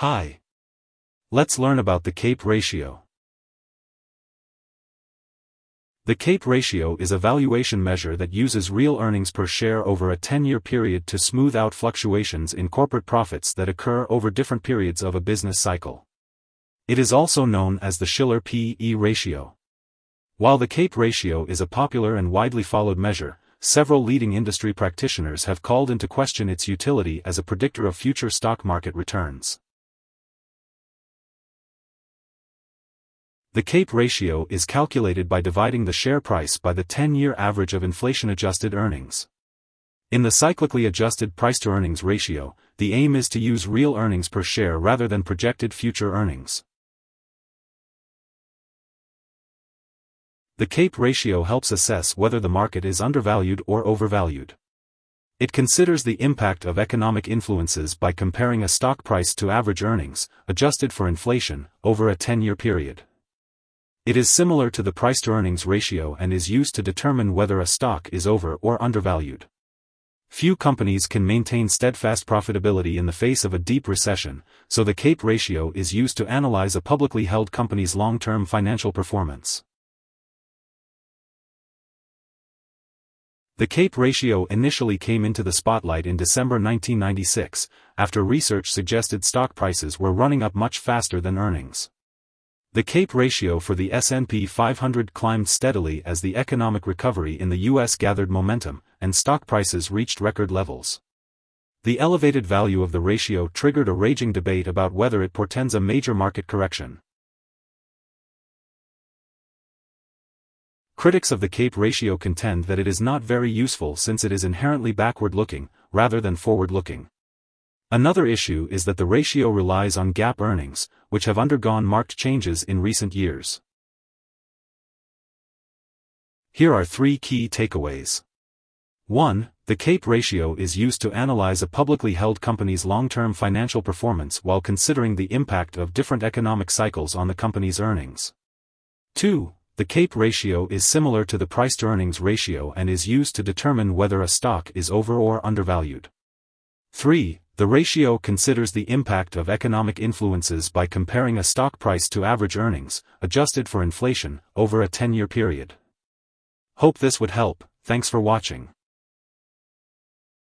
Hi. Let's learn about the CAPE ratio. The CAPE ratio is a valuation measure that uses real earnings per share over a 10-year period to smooth out fluctuations in corporate profits that occur over different periods of a business cycle. It is also known as the Shiller P/E ratio. While the CAPE ratio is a popular and widely followed measure, several leading industry practitioners have called into question its utility as a predictor of future stock market returns. The CAPE ratio is calculated by dividing the share price by the 10-year average of inflation-adjusted earnings. In the cyclically adjusted price-to-earnings ratio, the aim is to use real earnings per share rather than projected future earnings. The CAPE ratio helps assess whether the market is undervalued or overvalued. It considers the impact of economic influences by comparing a stock price to average earnings, adjusted for inflation, over a 10-year period. It is similar to the price-to-earnings ratio and is used to determine whether a stock is over or undervalued. Few companies can maintain steadfast profitability in the face of a deep recession, so the CAPE ratio is used to analyze a publicly held company's long-term financial performance. The CAPE ratio initially came into the spotlight in December 1996, after research suggested stock prices were running up much faster than earnings. The CAPE ratio for the S&P 500 climbed steadily as the economic recovery in the US gathered momentum, and stock prices reached record levels. The elevated value of the ratio triggered a raging debate about whether it portends a major market correction. Critics of the CAPE ratio contend that it is not very useful since it is inherently backward-looking, rather than forward-looking. Another issue is that the ratio relies on GAAP earnings, which have undergone marked changes in recent years. Here are three key takeaways. 1. The CAPE ratio is used to analyze a publicly held company's long-term financial performance while considering the impact of different economic cycles on the company's earnings. 2. The CAPE ratio is similar to the price-to-earnings ratio and is used to determine whether a stock is over or undervalued. 3. The ratio considers the impact of economic influences by comparing a stock price to average earnings, adjusted for inflation, over a 10-year period. Hope this would help, thanks for watching.